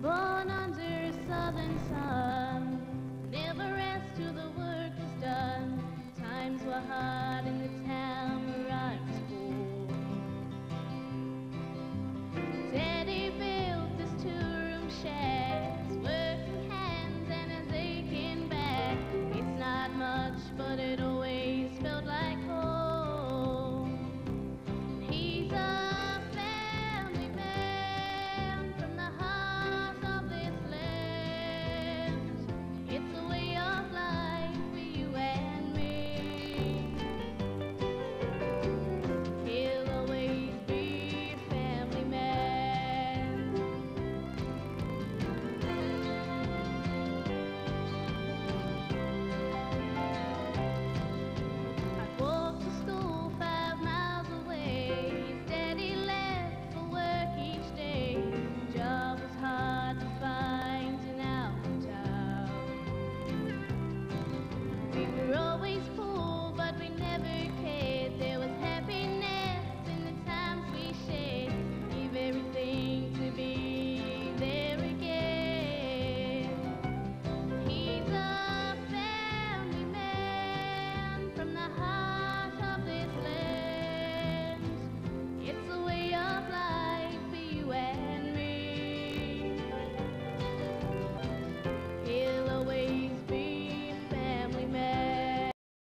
Born under southern sun, never rest till the work is done. Times were hard.